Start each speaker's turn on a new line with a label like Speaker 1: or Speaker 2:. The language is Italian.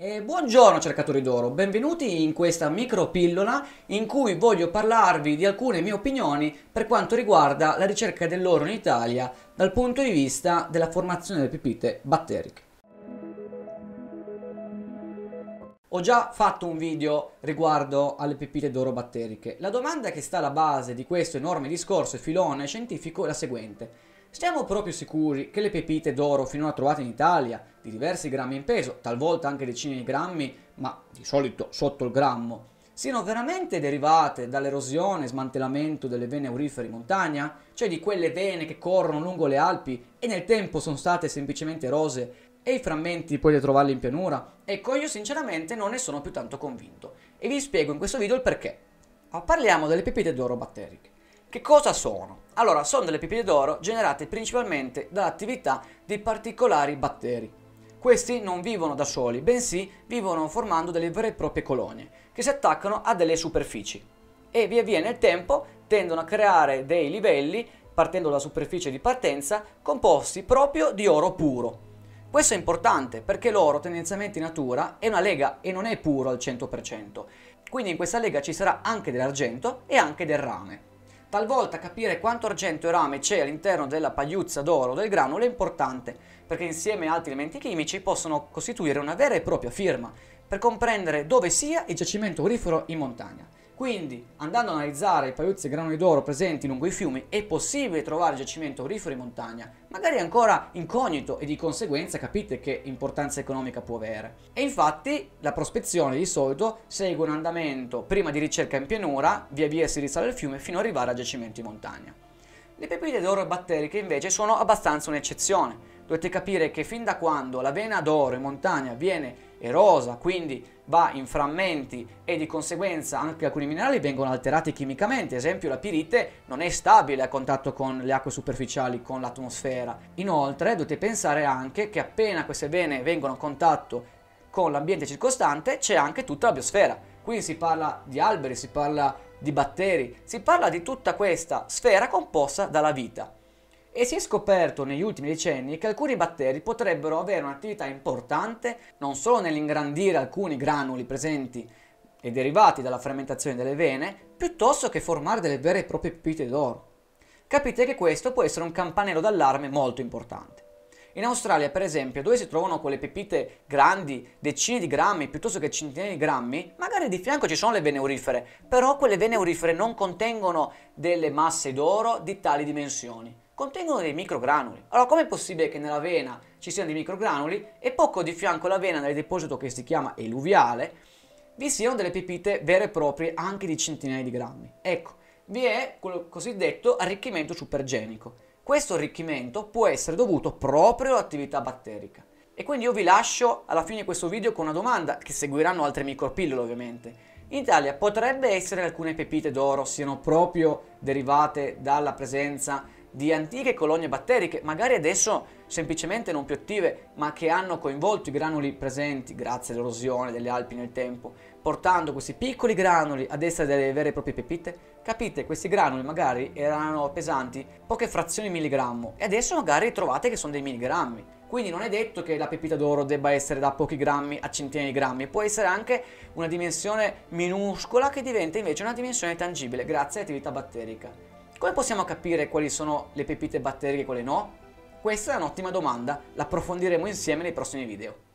Speaker 1: E buongiorno cercatori d'oro, benvenuti in questa micro pillola in cui voglio parlarvi di alcune mie opinioni per quanto riguarda la ricerca dell'oro in Italia dal punto di vista della formazione delle pepite batteriche. Ho già fatto un video riguardo alle pepite d'oro batteriche. La domanda che sta alla base di questo enorme discorso e filone scientifico è la seguente. Stiamo proprio sicuri che le pepite d'oro finora trovate in Italia, di diversi grammi in peso, talvolta anche decine di grammi, ma di solito sotto il grammo, siano veramente derivate dall'erosione e smantellamento delle vene aurifere in montagna, cioè di quelle vene che corrono lungo le Alpi e nel tempo sono state semplicemente erose e i frammenti potete trovarli in pianura? Ecco, io sinceramente non ne sono più tanto convinto e vi spiego in questo video il perché. Parliamo delle pepite d'oro batteriche. Che cosa sono? Allora, sono delle pepite d'oro generate principalmente dall'attività di particolari batteri. Questi non vivono da soli, bensì vivono formando delle vere e proprie colonie che si attaccano a delle superfici e via via nel tempo tendono a creare dei livelli, partendo dalla superficie di partenza, composti proprio di oro puro. Questo è importante perché l'oro tendenzialmente in natura è una lega e non è puro al 100%, quindi in questa lega ci sarà anche dell'argento e anche del rame. Talvolta capire quanto argento e rame c'è all'interno della pagliuzza d'oro del granulo è importante, perché insieme a altri elementi chimici possono costituire una vera e propria firma per comprendere dove sia il giacimento aurifero in montagna. Quindi, andando ad analizzare i paiuzzi granuli d'oro presenti lungo i fiumi, è possibile trovare giacimento aurifero in montagna, magari ancora incognito e di conseguenza capite che importanza economica può avere. E infatti la prospezione di solito segue un andamento prima di ricerca in pianura, via via si risale il fiume fino ad arrivare al giacimento in montagna. Le pepite d'oro batteriche invece sono abbastanza un'eccezione. Dovete capire che fin da quando la vena d'oro in montagna viene erosa, quindi va in frammenti e di conseguenza anche alcuni minerali vengono alterati chimicamente, ad esempio la pirite non è stabile a contatto con le acque superficiali, con l'atmosfera. Inoltre dovete pensare anche che appena queste vene vengono a contatto con l'ambiente circostante c'è anche tutta la biosfera, quindi si parla di alberi, si parla di batteri, si parla di tutta questa sfera composta dalla vita e si è scoperto negli ultimi decenni che alcuni batteri potrebbero avere un'attività importante non solo nell'ingrandire alcuni granuli presenti e derivati dalla fermentazione delle vene, piuttosto che formare delle vere e proprie pepite d'oro. Capite che questo può essere un campanello d'allarme molto importante. In Australia, per esempio, dove si trovano quelle pepite grandi, decine di grammi piuttosto che centinaia di grammi, magari di fianco ci sono le vene aurifere, però quelle vene aurifere non contengono delle masse d'oro di tali dimensioni contengono dei microgranuli. Allora, com'è possibile che nella vena ci siano dei microgranuli e poco di fianco alla vena nel deposito che si chiama eluviale vi siano delle pepite vere e proprie anche di centinaia di grammi? Ecco, vi è quello cosiddetto arricchimento supergenico. Questo arricchimento può essere dovuto proprio all'attività batterica. E quindi io vi lascio alla fine di questo video con una domanda, che seguiranno altre micropillole ovviamente. In Italia potrebbe essere che alcune pepite d'oro siano proprio derivate dalla presenza di antiche colonie batteriche, magari adesso semplicemente non più attive, ma che hanno coinvolto i granuli presenti grazie all'erosione delle Alpi nel tempo, portando questi piccoli granuli ad essere delle vere e proprie pepite? Capite, questi granuli magari erano pesanti poche frazioni di milligrammo e adesso magari trovate che sono dei milligrammi. Quindi non è detto che la pepita d'oro debba essere da pochi grammi a centinaia di grammi, può essere anche una dimensione minuscola che diventa invece una dimensione tangibile grazie all'attività batterica. Come possiamo capire quali sono le pepite batteriche e quali no? Questa è un'ottima domanda, l'approfondiremo insieme nei prossimi video.